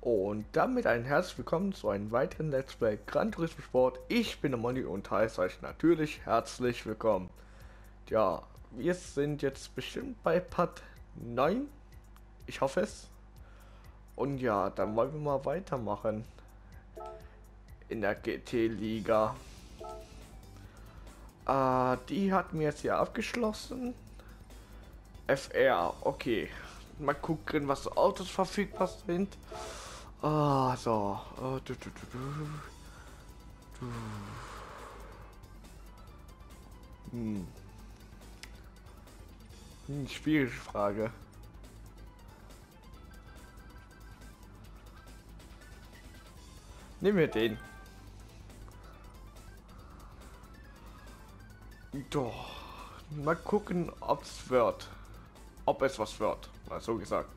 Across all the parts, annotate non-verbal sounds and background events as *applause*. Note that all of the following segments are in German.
Und damit ein herzlich willkommen zu einem weiteren Let's Play Gran Turismo Sport. Ich bin der Moni und heiße euch natürlich herzlich willkommen. Ja, wir sind jetzt bestimmt bei Part 9. Ich hoffe es. Und ja, dann wollen wir mal weitermachen. In der GT-Liga. Äh, die hatten wir jetzt hier abgeschlossen. FR, okay. Mal gucken, was Autos verfügbar sind. Ah, so. Äh. Hm. Hm, schwierige Frage. Nehmen wir den. Doch. Mal gucken, ob es wird. Ob es was wird. Mal so gesagt.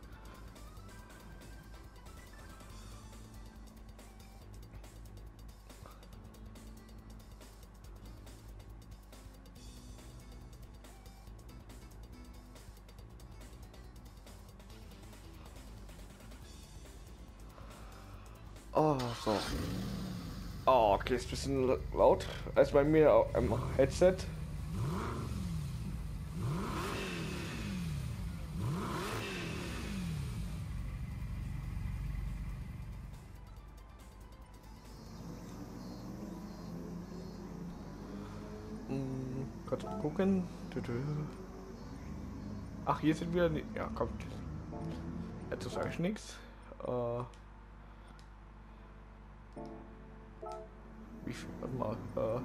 Oh, so. Oh, okay, ist ein bisschen laut als bei mir am Headset. Kurz gucken. Ach, hier sind wir. Ja, kommt. Dazu sage ich nichts. Äh. Wie viel? Warte mal. Äh.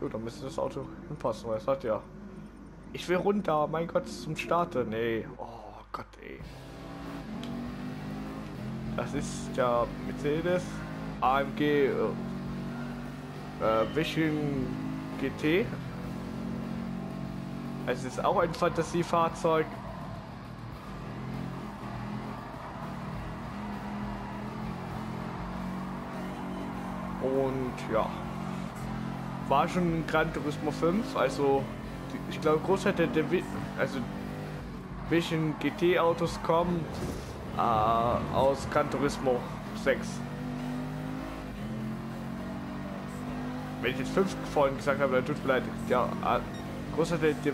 Jo, da müsste das Auto hinpassen, weil es hat ja. Ich will runter, mein Gott, zum Starten. Nee. Oh Gott, ey. Das ist der Mercedes AMG äh, äh, Vision GT. Es ist auch ein Fantasiefahrzeug. Und ja, war schon Gran Turismo 5, also ich glaube Großteil der, der also Vision GT Autos kommen äh, aus Gran Turismo 6. Wenn ich jetzt 5 vorhin gesagt habe, dann tut mir leid. Ja, äh, Großteil der,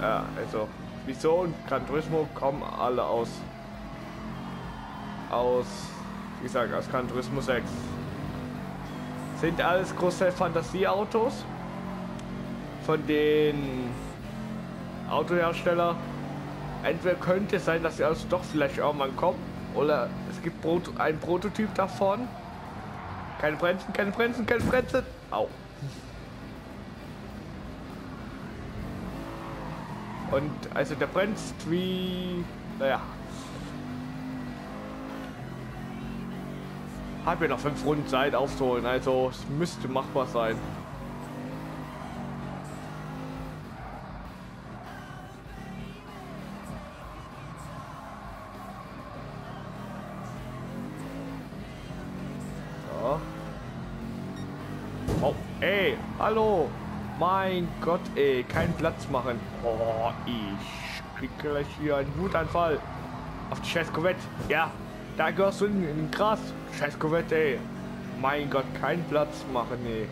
ja, also Wieso und Gran Turismo kommen alle aus aus wie gesagt aus Gran Turismo 6 sind alles Großteil Fantasieautos von den Autohersteller. Entweder könnte es sein, dass die Autos doch vielleicht irgendwann kommen oder es gibt ein Prototyp davon. Keine Bremsen, keine Bremsen, keine Bremsen. Au. Und also der bremst wie, naja. Hab ja noch fünf Runden Zeit aufzuholen, also es müsste machbar sein. Hallo. Mein Gott, ey, keinen Platz machen. Oh, ich krieg gleich hier einen Wutanfall. Auf die scheiß Corvette. Ja, da gehörst du in, in den Gras. Scheiß Corvette, ey. Mein Gott, keinen Platz machen, ey.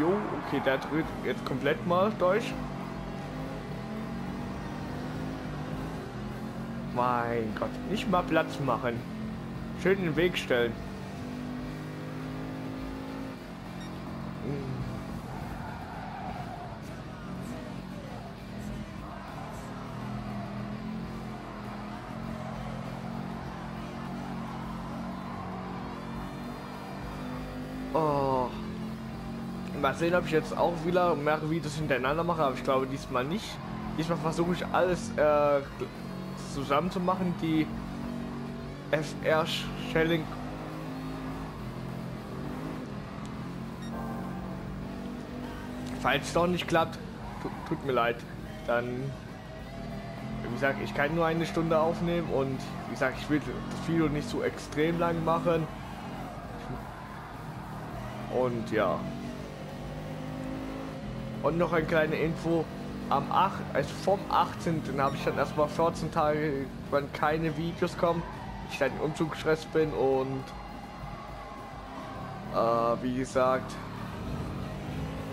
Jo, okay, der dreht jetzt komplett mal durch. Mein Gott, nicht mal Platz machen. Schön in den Weg stellen. Oh. Mal sehen, ob ich jetzt auch wieder mehrere Videos hintereinander mache, aber ich glaube diesmal nicht. Diesmal versuche ich alles äh, zusammen zu machen, die FR Shelling. Falls es doch nicht klappt, tu, tut mir leid, dann gesagt, ich kann nur eine Stunde aufnehmen und wie gesagt, ich will das Video nicht so extrem lang machen. Und ja. Und noch eine kleine Info. Am 8, also vom 18. habe ich dann erstmal 14 Tage, wann keine Videos kommen. Ich dann Umzugsstress bin und äh, wie gesagt,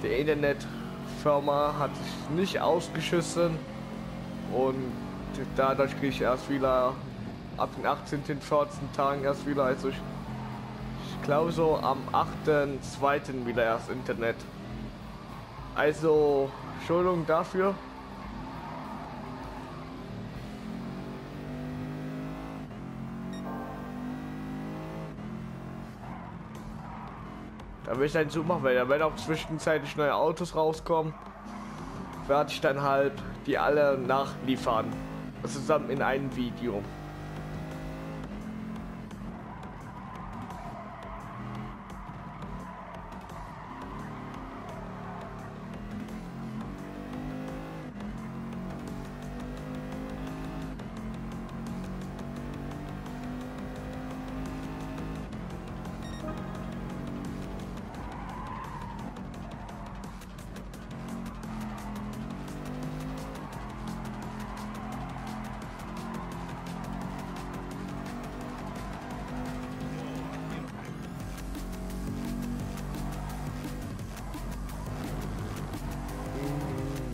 die Internetfirma hat sich nicht ausgeschissen und dadurch kriege ich erst wieder ab den 18. 14 Tagen erst wieder, also ich, ich glaube so am 8.2. wieder erst Internet. Also, Entschuldigung dafür. Da will ich einen Zoom machen, weil da werden auch zwischenzeitlich neue Autos rauskommen. Werde ich dann halt die alle nachliefern. Zusammen in einem Video.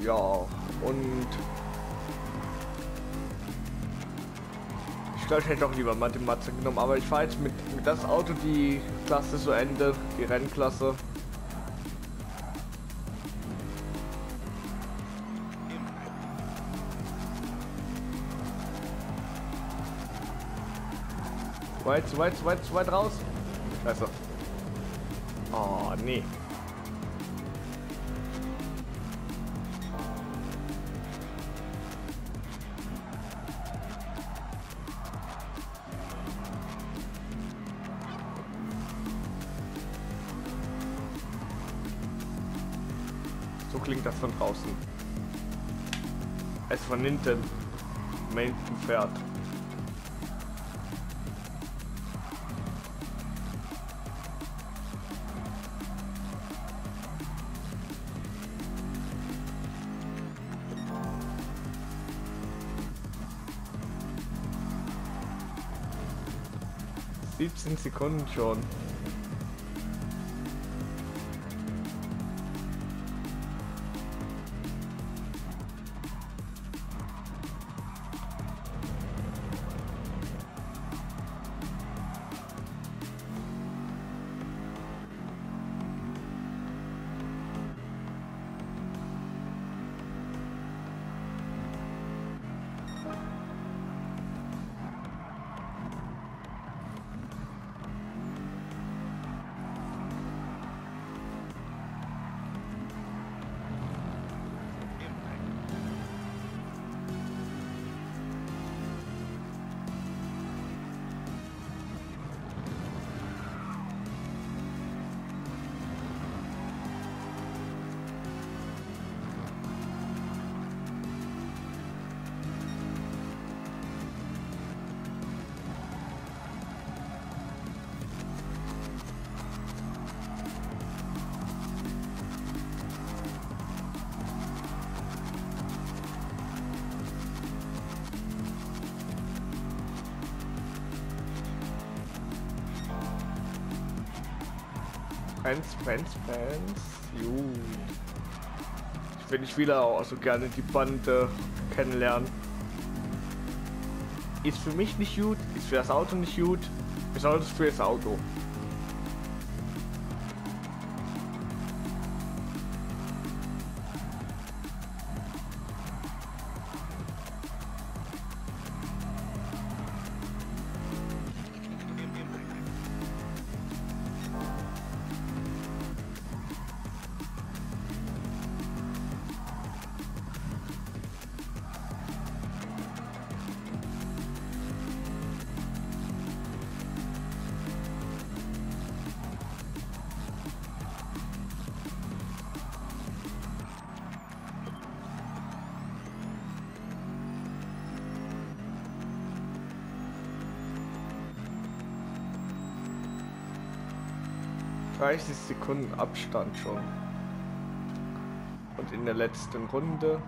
Ja, und ich glaube, ich hätte doch lieber Mathematik genommen, aber ich fahre jetzt mit, mit das Auto die Klasse zu Ende, die Rennklasse. Weit, zu weit, zu weit, zu weit raus. Scheiße. Oh, nee. Von hinten. Main fährt. Siebzehn Sekunden schon. Fans, Fans, Fans. Gut. Ich will nicht wieder auch so gerne die Bande kennenlernen. Ist für mich nicht gut, ist für das Auto nicht gut, besonders für das Auto. 30 Sekunden Abstand schon. Und in der letzten Runde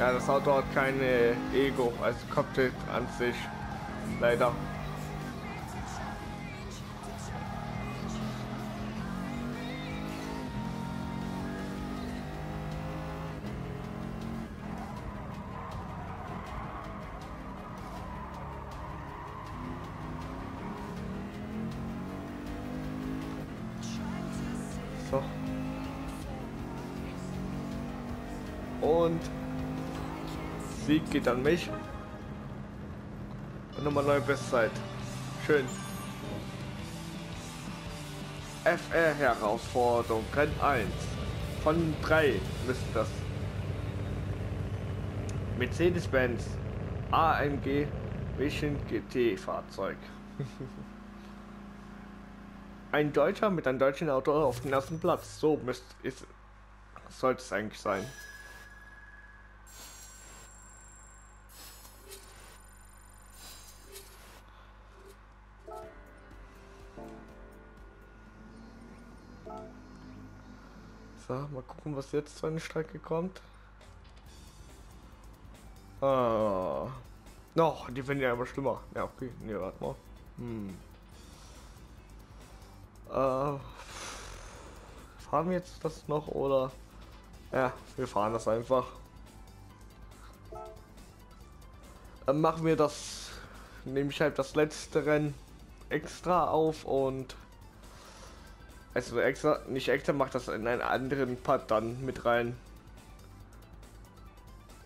Ja, das Auto hat keine Ego, also Cockpit an sich. Leider. So. Und Sieg geht an mich. Und nochmal neue Bestzeit. Schön. FR Herausforderung, Renn 1. Von 3 müsste das. Mercedes-Benz AMG Vision GT Fahrzeug. *laughs* Ein Deutscher mit einem deutschen Auto auf dem ersten Platz. So müsste ist sollte es eigentlich sein. So, mal gucken, was jetzt zu einer Strecke kommt. Ah. Noch, die werden ja immer schlimmer. Ja, okay. Nee, warte mal. Hm. Äh, fahren wir jetzt das noch oder? Ja, wir fahren das einfach. Dann machen wir das, nehme ich halt das letzte Rennen extra auf und also extra, nicht extra, macht das in einen anderen Part dann mit rein.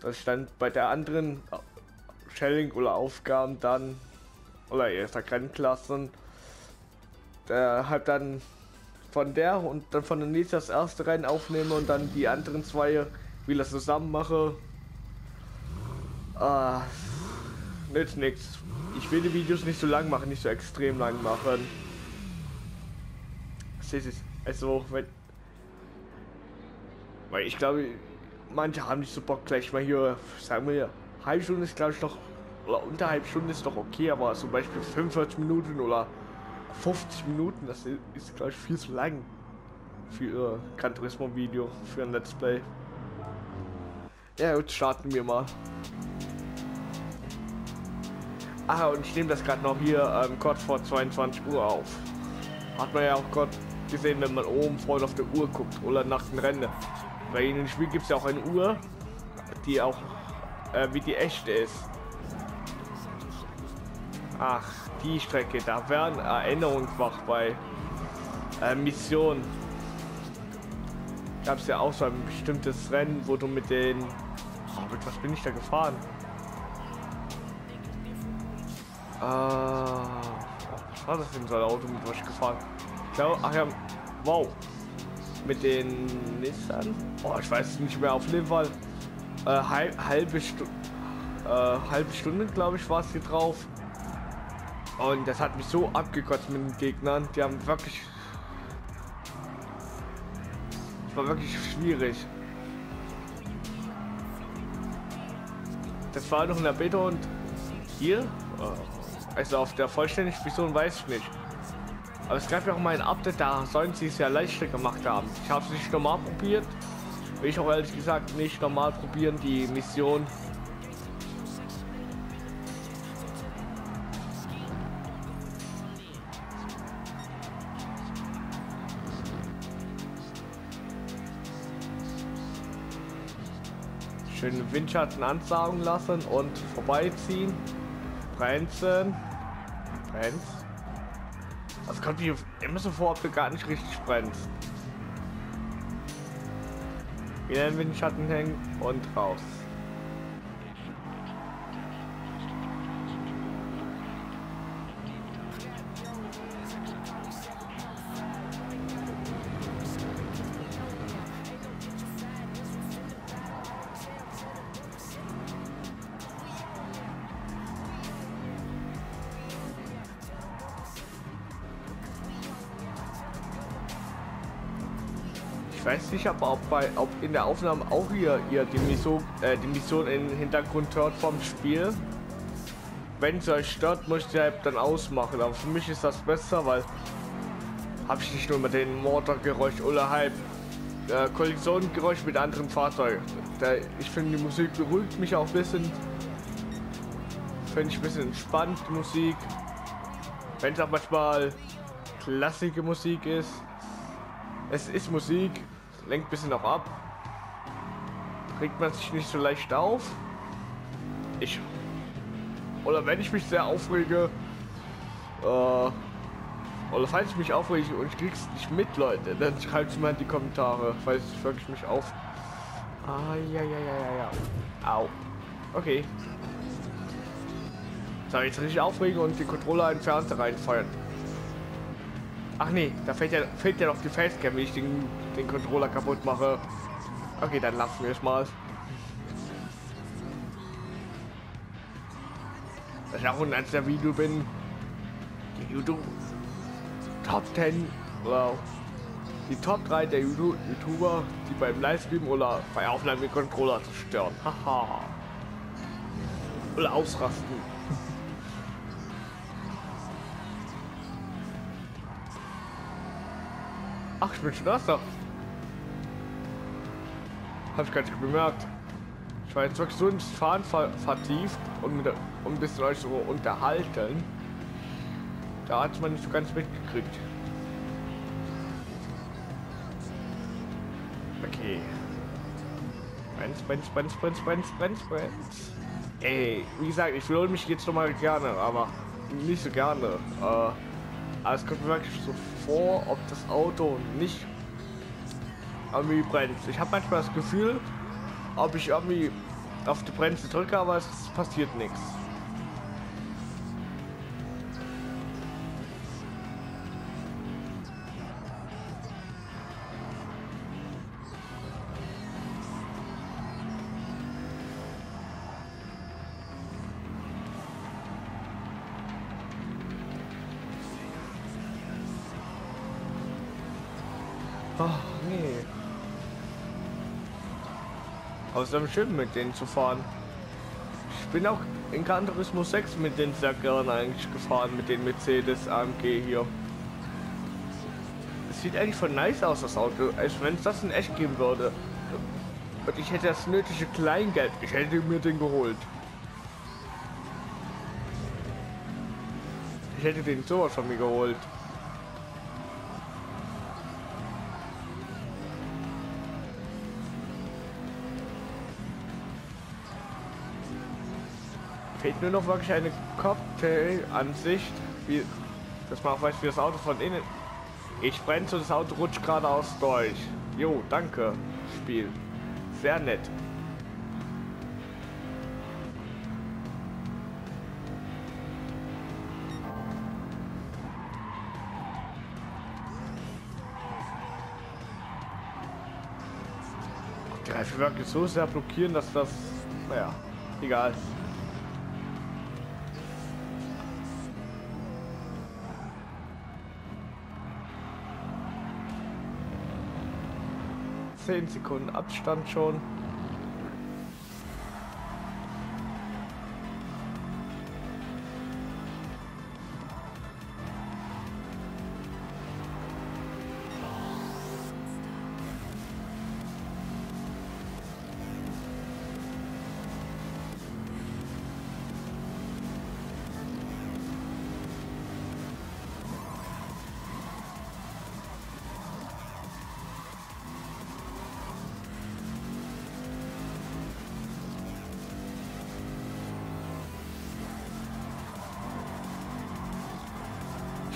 Das stand bei der anderen Shelling oder Aufgaben dann oder erster Rennklassen der halt dann von der und dann von der nächsten das erste Rennen aufnehme und dann die anderen zwei wieder zusammen mache. Ah, nützt nichts. Ich will die Videos nicht so lang machen, nicht so extrem lang machen. Also, wenn. Weil ich glaube, manche haben nicht so Bock gleich mal hier, sagen wir, halbe Stunde ist glaube ich noch, oder unterhalb Stunde ist doch okay, aber zum Beispiel 45 Minuten oder 50 Minuten, das ist glaube ich viel zu lang für äh, Gran Turismo Video, für ein Let's Play. Ja gut, starten wir mal. Ah, und ich nehme das gerade noch hier ähm, kurz vor 22 Uhr auf. Hat man ja auch gerade gesehen, wenn man oben vorne auf der Uhr guckt oder nach dem Rennen. Weil in dem Spiel gibt es ja auch eine Uhr, die auch äh, wie die echte ist. Ach, die Strecke, da werden Erinnerungen wach bei äh, Mission. Gab es ja auch so ein bestimmtes Rennen, wo du mit den... Oh, mit was bin ich da gefahren? Äh, was war das denn so ein Auto, mit was ich gefahren? Glaube, ach ja, wow. Mit den Nissan? Oh, ich weiß es nicht mehr, auf jeden Fall. Äh, halb, halbe, Stu äh, halbe Stunde, glaube ich, war es hier drauf. Und das hat mich so abgekotzt mit den Gegnern. Die haben wirklich... Es war wirklich schwierig. Das war noch in der Beta und hier, also auf der vollständigen Mission weiß ich nicht. Aber es gab ja auch mal ein Update, da sollen sie es ja leichter gemacht haben. Ich habe es nicht normal probiert. Will ich auch ehrlich gesagt nicht normal probieren, die Mission. Schön Windschatten ansaugen lassen und vorbeiziehen. Bremsen. Brems. Kommt mir immer so vor, ob du gar nicht richtig brennst. Wieder in den Windschatten hängen und raus. Weiß nicht, aber ob, bei, ob in der Aufnahme auch hier ihr die Mission, äh, die Mission im Hintergrund hört vom Spiel. Wenn es euch stört, muss ich halt dann ausmachen. Aber für mich ist das besser, weil habe ich nicht nur mit den Motorgeräusch oder halb äh, Kollisionsgeräusch mit anderen Fahrzeugen. Da, ich finde die Musik beruhigt mich auch ein bisschen. Finde ich ein bisschen entspannt, die Musik. Wenn es auch manchmal klassische Musik ist. Es ist Musik, lenkt ein bisschen auch ab. Regt man sich nicht so leicht auf. Ich. Oder wenn ich mich sehr aufrege, äh, oder falls ich mich aufrege und ich krieg's nicht mit, Leute, dann schreibt es mal in die Kommentare, falls ich wirklich mich auf. Ah, ja, ja, ja, ja, ja. Au. Okay. Soll ich jetzt richtig aufregen und die Controller in den Fernseher reinfeuern? Ach nee, da fehlt ja, fehlt ja noch die Facecam, wie ich den, den Controller kaputt mache. Okay, dann lassen wir es mal. Dass ich auch einzelner Video bin. Die YouTube Top 10 oder die Top 3 der YouTube YouTuber, die beim Livestream oder bei Aufnahmen mit Controller zerstören. Haha. oder ausrasten. Ach, ich bin schon da. Hab ich gar nicht bemerkt. Ich war jetzt wirklich so ins Fahren ver vertieft und mit, um ein bisschen euch so unterhalten. Da hat man nicht so ganz mitgekriegt. Okay. Brenz, brenz, brenz, brenz, brenz, brenz, brenz. Ey, wie gesagt, ich wiederhole mich jetzt noch mal gerne, aber nicht so gerne. Äh, aber es kommt mir wirklich so vor, ob das Auto nicht irgendwie bremst. Ich habe manchmal das Gefühl, ob ich irgendwie auf die Bremse drücke, aber es passiert nichts. Ist aber schön mit denen zu fahren. Ich bin auch in Gran Turismo 6 mit den sehr gerne eigentlich gefahren, mit den Mercedes AMG hier. Es sieht eigentlich voll nice aus, das Auto. Als wenn es das in echt geben würde. Und ich hätte das nötige Kleingeld. Ich hätte mir den geholt. Ich hätte den sowas von mir geholt. Fehlt nur noch wirklich eine Cocktail-Ansicht, wie dass man auch weiß, wie das Auto von innen. Ich brenne so das Auto rutscht geradeaus durch. Jo, danke, Spiel. Sehr nett. Die wirklich so sehr blockieren, dass das. Naja, egal. Zehn Sekunden Abstand schon.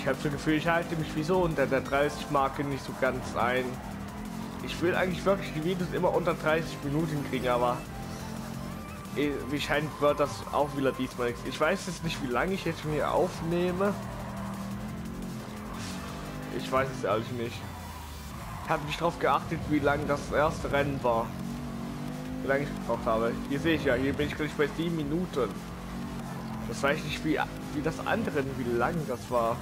Habe so Gefühl, ich halte mich wieso unter der 30 Marke nicht so ganz ein. Ich will eigentlich wirklich die Videos immer unter 30 Minuten kriegen, aber eh, wie scheint wird das auch wieder diesmal nichts. Ich weiß jetzt nicht, wie lange ich jetzt hier aufnehme. Ich weiß es ehrlich nicht. Ich habe nicht darauf geachtet, wie lang das erste Rennen war. Wie lange ich gebraucht habe. Hier sehe ich ja, hier bin ich gleich bei 7 Minuten. Das weiß ich nicht, wie, wie das andere, wie lang das war.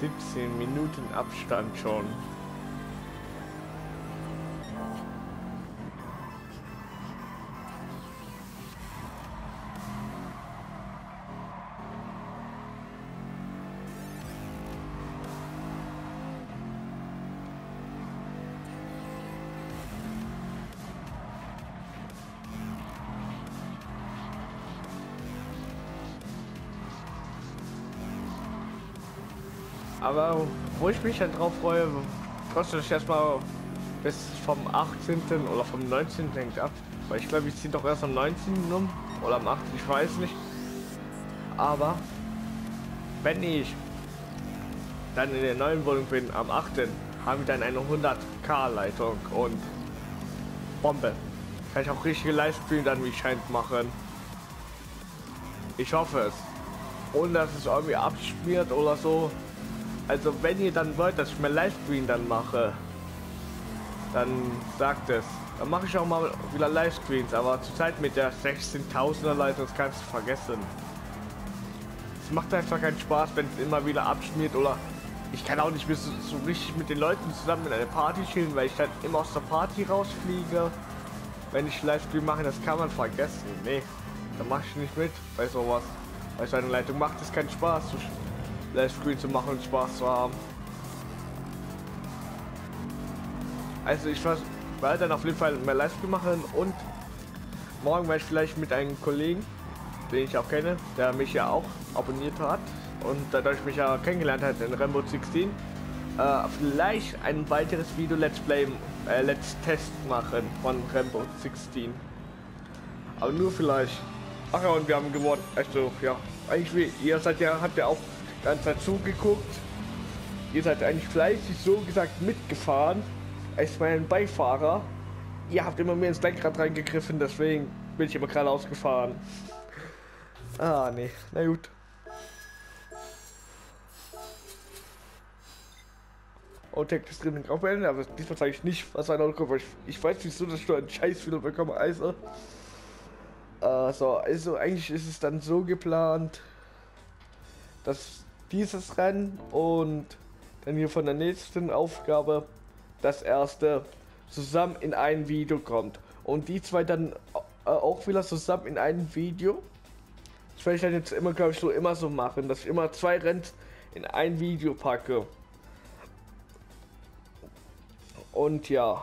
Siebzehn Minuten Abstand schon. Ich mich dann drauf freue, trotzdem ich erstmal bis vom 18. oder vom 19. hängt ab. Weil ich glaube, ich ziehe doch erst am 19. um oder am 8. Ich weiß nicht. Aber wenn ich dann in der neuen Wohnung bin am 8. haben wir dann eine 100k Leitung und Bombe. Kann ich auch richtige Livestream dann wie scheint machen. Ich hoffe es. Ohne dass es irgendwie abschmiert oder so. Also wenn ihr dann wollt, dass ich mehr Livestream dann mache, dann sagt es. Dann mache ich auch mal wieder Livestreams, aber zurzeit mit der 16.000er Leitung, das kannst du vergessen. Es macht einfach keinen Spaß, wenn es immer wieder abschmiert oder ich kann auch nicht mehr so, so richtig mit den Leuten zusammen in eine Party chillen, weil ich dann immer aus der Party rausfliege. Wenn ich Livestream mache, das kann man vergessen. Nee, da mache ich nicht mit bei sowas. Bei so einer Leitung macht es keinen Spaß. Livestream zu machen und Spaß zu haben. Also ich werde dann auf jeden Fall mehr Livestream machen und morgen werde ich vielleicht mit einem Kollegen, den ich auch kenne, der mich ja auch abonniert hat und dadurch mich ja kennengelernt hat in Rainbow 16, äh, vielleicht ein weiteres Video Let's Play, äh, Let's Test machen von Rainbow 16. Aber nur vielleicht. Ach ja, und wir haben gewonnen. Also ja, eigentlich wie ihr seid ja, habt ja auch ganz dazu geguckt. Ihr seid eigentlich fleißig so gesagt mitgefahren als mein Beifahrer. Ihr habt immer mehr ins Lenkrad reingegriffen, deswegen bin ich immer gerade ausgefahren. Ah, nee, na gut. Outtake ist drin auch beendet, aber diesmal zeige ich nicht, was ein Auto weil ich, ich weiß nicht so, dass ich nur einen Scheiß wieder bekomme, also. Äh, so, also eigentlich ist es dann so geplant, dass dieses Rennen und dann hier von der nächsten Aufgabe das erste zusammen in ein Video kommt. Und die zwei dann äh, auch wieder zusammen in ein Video. Das werde ich dann jetzt immer, glaube ich, so immer so machen, dass ich immer zwei Rennen in ein Video packe. Und ja.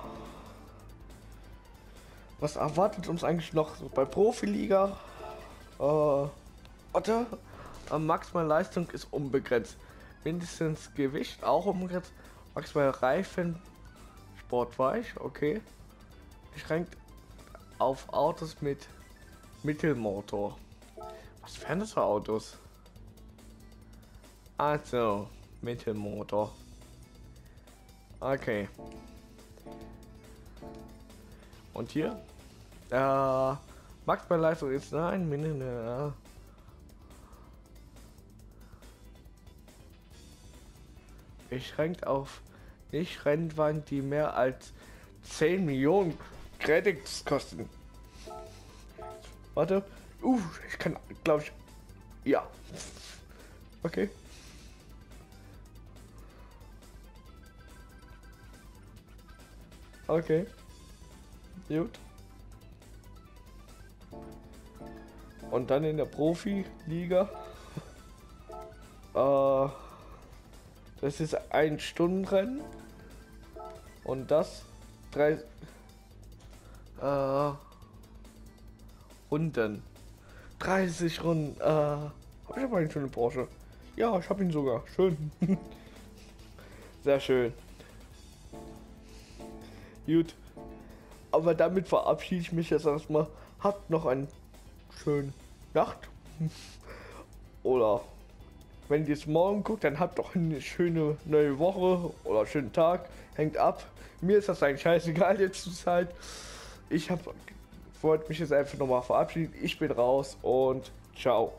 Was erwartet uns eigentlich noch bei Profiliga? Äh, oder? Maximale Leistung ist unbegrenzt. Mindestens Gewicht auch unbegrenzt. Maximale Reifen. Sportweich, okay. Beschränkt auf Autos mit Mittelmotor. Was wären das für Autos? Also, Mittelmotor. Okay. Und hier? Äh, Maximale Leistung ist nein, Minute. beschränkt auf Nicht-Rennwagen, die mehr als 10 Millionen Credits kosten. Warte. Uh, ich kann, glaube ich. Ja. Okay. Okay. Gut. Und dann in der Profi-Liga. *laughs* äh das ist ein Stundenrennen. Und das drei äh, Runden. 30 Runden. Äh, hab ich aber einen schönen Porsche. Ja, ich habe ihn sogar. Schön. *laughs* Sehr schön. Gut. Aber damit verabschiede ich mich jetzt erstmal. Habt noch einen schönen Nacht. *laughs* Oder wenn ihr es morgen guckt, dann habt doch eine schöne neue Woche oder schönen Tag. Hängt ab. Mir ist das eigentlich scheißegal jetzt zur Zeit. Ich habe wollte mich jetzt einfach nochmal verabschieden. Ich bin raus und ciao.